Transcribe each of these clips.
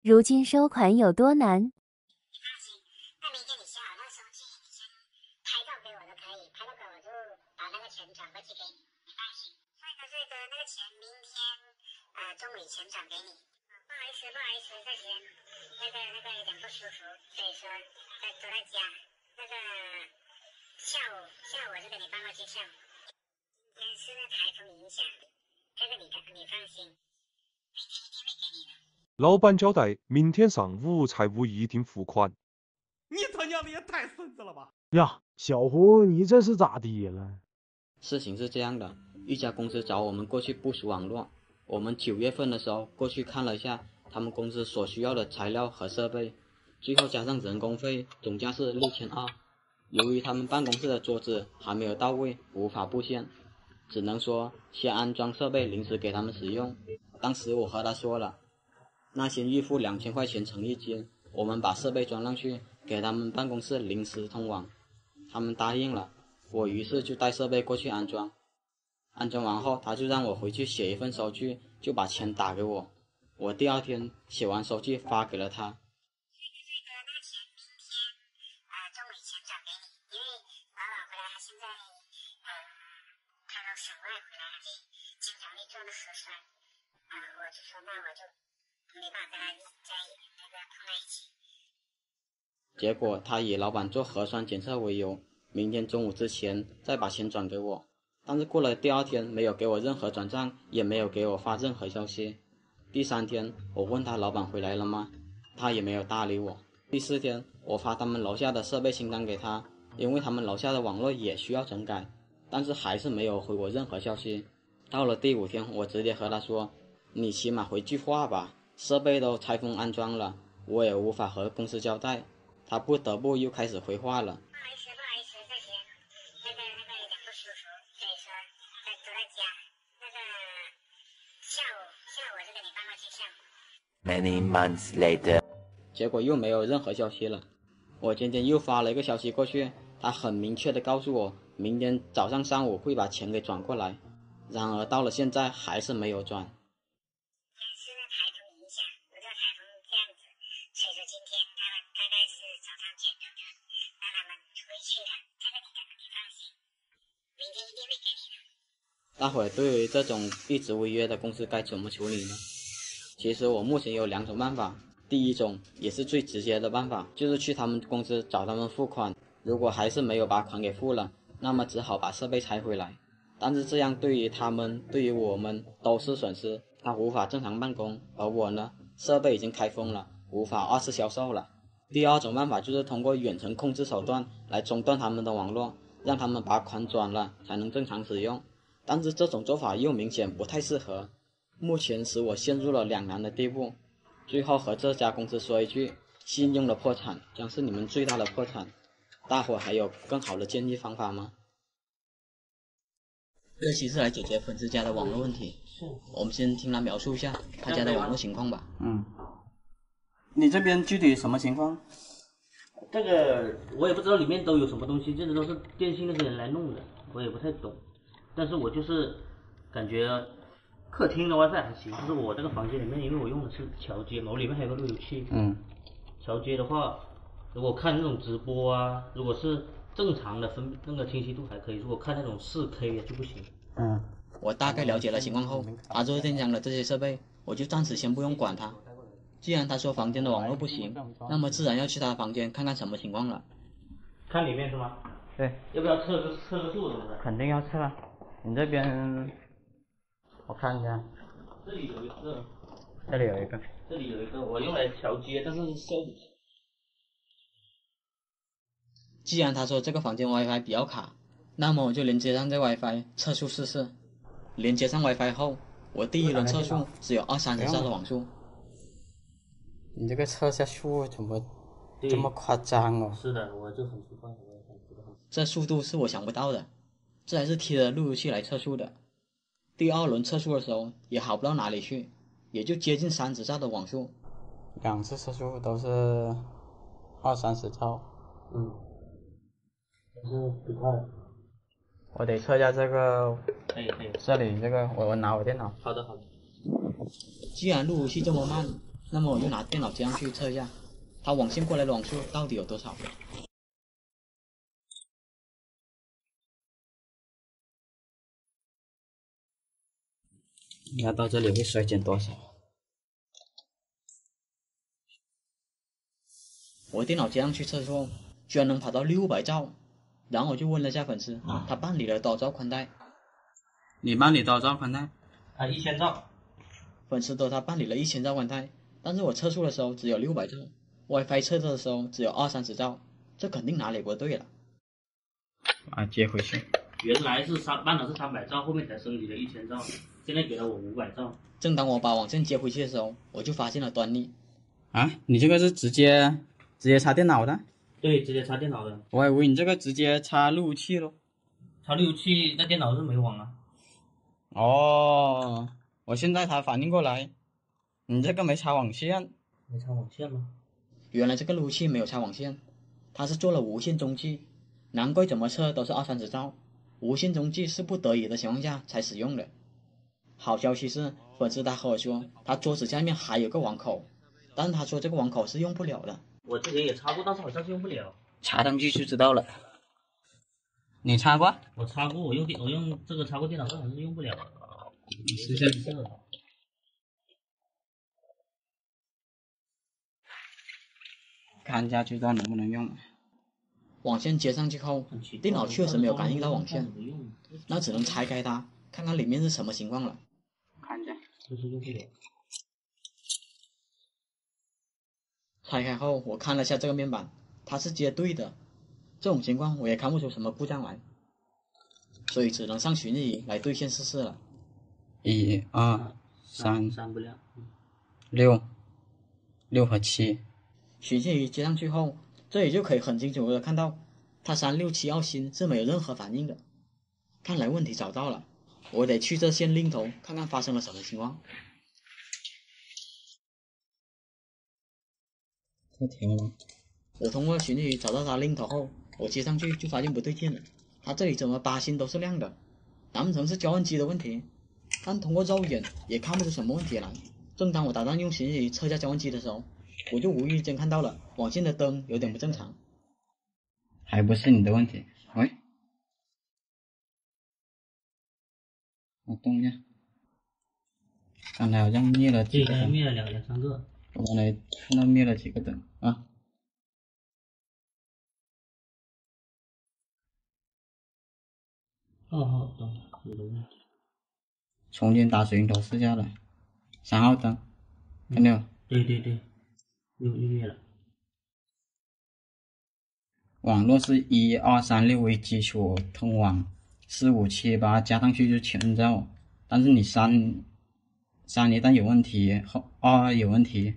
如今收款有多难？你放心，那明天你写好那个收据，你先拍照给我都可以，拍照给我就把那个钱转过去给你。你放心，帅哥帅哥，那个钱明天呃中午以前转给你。不好意思不好意思，这几天那个那个有点不舒服，所以说在都在家。那个下午下午我就给你搬过去上。今天是那台风影响，这个你你放心，明天一定会给你的。老板交代，明天上午财务一定付款。你他娘的也太孙子了吧！呀，小胡，你这是咋的了？事情是这样的，一家公司找我们过去部署网络，我们九月份的时候过去看了一下他们公司所需要的材料和设备，最后加上人工费，总价是六千二。由于他们办公室的桌子还没有到位，无法布线，只能说先安装设备，临时给他们使用。当时我和他说了。那先预付两千块钱成一间，我们把设备装上去，给他们办公室临时通网。他们答应了，我于是就带设备过去安装。安装完后，他就让我回去写一份收据，就把钱打给我。我第二天写完收据发给了他。经常的做的核酸，嗯，我就说那我就结果他以老板做核酸检测为由，明天中午之前再把钱转给我。但是过了第二天，没有给我任何转账，也没有给我发任何消息。第三天，我问他老板回来了吗？他也没有搭理我。第四天，我发他们楼下的设备清单给他，因为他们楼下的网络也需要整改，但是还是没有回我任何消息。到了第五天，我直接和他说：“你起码回句话吧，设备都拆封安装了，我也无法和公司交代。”他不得不又开始回话了。不好意思，不好意思，这些那个那个有点不舒服，所以说在都在家。那个下午下午我就给你搬过去上。Many months later，结果又没有任何消息了。我今天又发了一个消息过去，他很明确的告诉我，明天早上上午会把钱给转过来。然而到了现在还是没有转。大伙对于这种一直违约的公司该怎么处理呢？其实我目前有两种办法。第一种也是最直接的办法，就是去他们公司找他们付款。如果还是没有把款给付了，那么只好把设备拆回来。但是这样对于他们，对于我们都是损失。他无法正常办公，而我呢，设备已经开封了，无法二次销售了。第二种办法就是通过远程控制手段来中断他们的网络，让他们把款转了，才能正常使用。但是这种做法又明显不太适合，目前使我陷入了两难的地步。最后和这家公司说一句：信用的破产将是你们最大的破产。大伙还有更好的建议方法吗？这期是来解决粉丝家的网络问题。我们先听他描述一下他家的网络情况吧。嗯。你这边具体什么情况？这个我也不知道里面都有什么东西，这都是电信那些人来弄的，我也不太懂。但是我就是感觉客厅的 WiFi 还行，就是我这个房间里面，因为我用的是桥接嘛，我里面还有个路由器。嗯。桥接的话，如果看那种直播啊，如果是正常的分那个清晰度还可以，如果看那种四 K 的就不行。嗯。我大概了解了情况后，他做电箱的这些设备，我就暂时先不用管他。既然他说房间的网络不行，那么自然要去他房间看看什么情况了。看里面是吗？对。要不要测个测个速是不是？肯定要测啊。你这边，我看一下。这里有一个。这里有一个。这里有一个，我用来调接，但是收。既然他说这个房间 WiFi 比较卡，那么我就连接上这 WiFi 测速试试。连接上 WiFi 后，我第一轮测速只有二三十兆的网速。你这个测下速怎么这么夸张哦？是的，我就很奇怪，我也很奇怪。这速度是我想不到的。这还是贴着路由器来测速的，第二轮测速的时候也好不到哪里去，也就接近三十兆的网速。两次测速都是二三十兆。嗯。还是不快。我得测一下这个。可以可以。这里这个，我我拿我电脑。好的好的。既然路由器这么慢，那么我就拿电脑接上去测一下，它网线过来的网速到底有多少。压到这里会衰减多少？我电脑接上去测之后，居然能跑到六百兆，然后我就问了一下粉丝，啊他办理了多少兆宽带？你办理多少兆宽带？啊，一千兆。粉丝说他办理了一千兆宽带，但是我测速的时候只有六百兆，WiFi 测试的时候只有二三十兆，这肯定哪里不对了。啊，接回去。原来是三办的是三百兆，后面才升级了一千兆，现在给了我五百兆。正当我把网线接回去的时候，我就发现了端倪。啊，你这个是直接直接插电脑的？对，直接插电脑的。我以为你这个直接插路由器咯。插路由器那电脑是没网啊。哦，我现在才反应过来，你这个没插网线。没插网线吗？原来这个路由器没有插网线，它是做了无线中继，难怪怎么测都是二三十兆。无线中继是不得已的情况下才使用的。好消息是，粉丝他和我说，他桌子下面还有个网口，但是他说这个网口是用不了的。我之前也插过，但是好像是用不了。插上去就知道了。你插过？我插过，我用电，我用这个插过电脑，但好像是用不了。你试下。看一下这段能不能用。网线接上去后，电脑确实没有感应到网线，那只能拆开它，看看里面是什么情况了。看一下，就是用不了。拆开后，我看了下这个面板，它是接对的。这种情况我也看不出什么故障来，所以只能上寻日仪来对线试试了。一二三三不亮，六六和七。寻线仪接上去后。这里就可以很清楚的看到，它三六七二星是没有任何反应的。看来问题找到了，我得去这线另头看看发生了什么情况。这停了。我通过寻日仪找到它另头后，我接上去就发现不对劲了。它这里怎么八星都是亮的？难不成是交换机的问题？但通过肉眼也看不出什么问题来。正当我打算用寻日仪测下交换机的时候，我就无意间看到了网线的灯有点不正常，还不是你的问题。喂，我动一下，刚才好像灭了几个灯，灭了两两三个。我刚才看到灭了几个灯啊。二号灯有的问题。重新打水龙头试下来，三号灯，看到没有？对对对。又又灭了。网络是一二三六为基础通往，四五七八加上去就全照。但是你三三一旦有问题，后二有问题，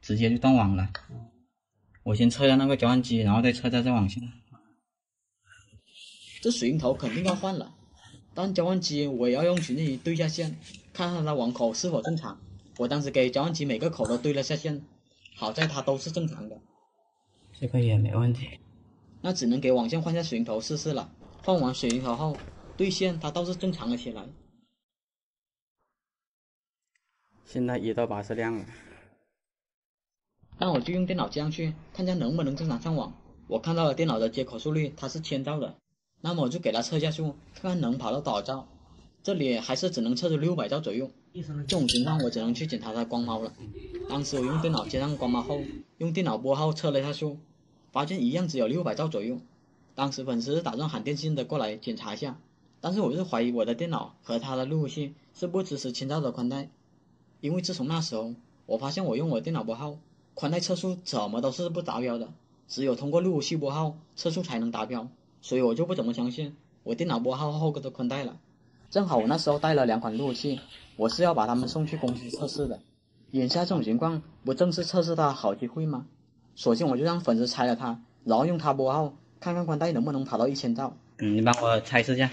直接就断网了。我先测一下那个交换机，然后再测一下这网线。这水晶头肯定要换了，但交换机我也要用寻日仪对下线，看看它网口是否正常。我当时给交换机每个口都对了下线。好在它都是正常的，这个也没问题。那只能给网线换下水龙头试试了。换完水龙头后，对线它倒是正常了起来。现在一到八是亮了。那我就用电脑接上去，看下能不能正常上网。我看到了电脑的接口速率，它是千兆的。那么我就给它测下速，看看能跑到多少兆。这里还是只能测出六百兆左右。这种情况我只能去检查它光猫了。当时我用电脑接上光猫后，用电脑拨号测了一下数，发现一样只有六百兆左右。当时粉丝打算喊电信的过来检查一下，但是我是怀疑我的电脑和它的路由器是不支持千兆的宽带，因为自从那时候，我发现我用我电脑拨号，宽带测速怎么都是不达标的，只有通过路由器拨号测速才能达标，所以我就不怎么相信我电脑拨号后的宽带了。正好我那时候带了两款路由器，我是要把它们送去公司测试的。眼下这种情况，不正是测试它好机会吗？索性我就让粉丝拆了它，然后用它拨号，看看宽带能不能跑到一千兆。嗯，你帮我测试下。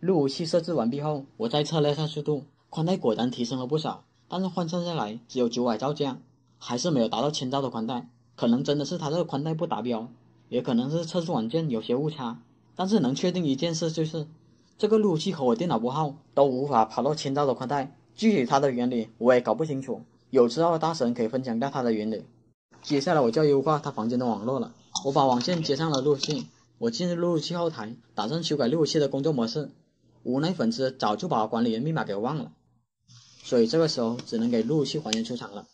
路由器设置完毕后，我再测了一下速度，宽带果然提升了不少，但是换算下来只有九百兆这样，还是没有达到千兆的宽带。可能真的是它这个宽带不达标。也可能是测试软件有些误差，但是能确定一件事就是，这个路由器和我电脑拨号都无法跑到千兆的宽带，具体它的原理我也搞不清楚，有知道的大神可以分享一下它的原理。接下来我就要优化他房间的网络了。我把网线接上了路由器，我进入路由器后台，打算修改路由器的工作模式。无奈粉丝早就把管理员密码给忘了，所以这个时候只能给路由器还原出厂了。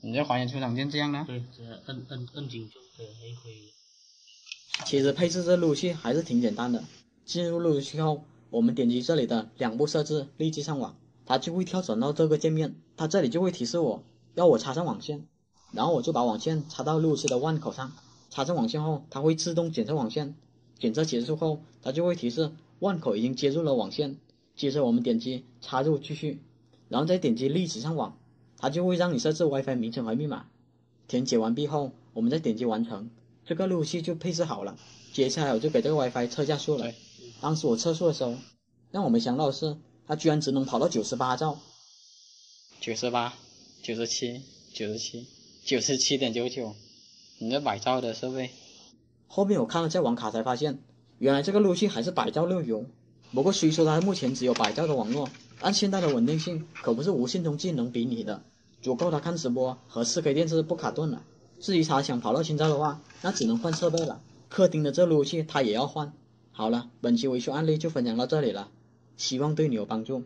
你这还原出厂键这样呢？对，只要摁摁摁紧就可以回。其实配置这路由器还是挺简单的。进入路由器后，我们点击这里的两步设置，立即上网，它就会跳转到这个界面。它这里就会提示我要我插上网线，然后我就把网线插到路由器的万口上。插上网线后，它会自动检测网线。检测结束后，它就会提示万口已经接入了网线。接着我们点击插入继续，然后再点击立即上网，它就会让你设置 WiFi 名称和密码。填写完毕后，我们再点击完成，这个路由器就配置好了。接下来我就给这个 WiFi 测下速了。当时我测速的时候，让我没想到的是，它居然只能跑到九十八兆。九十八、九十七、九十七、九十七点九九，你这百兆的设备。后面我看了下网卡才发现，原来这个路由器还是百兆路由。不过虽说它目前只有百兆的网络，但现在的稳定性可不是无线通信能比拟的，足够它看直播和 4K 电视不卡顿了。至于他想跑到千兆的话，那只能换设备了。客厅的这路由器他也要换。好了，本期维修案例就分享到这里了，希望对你有帮助。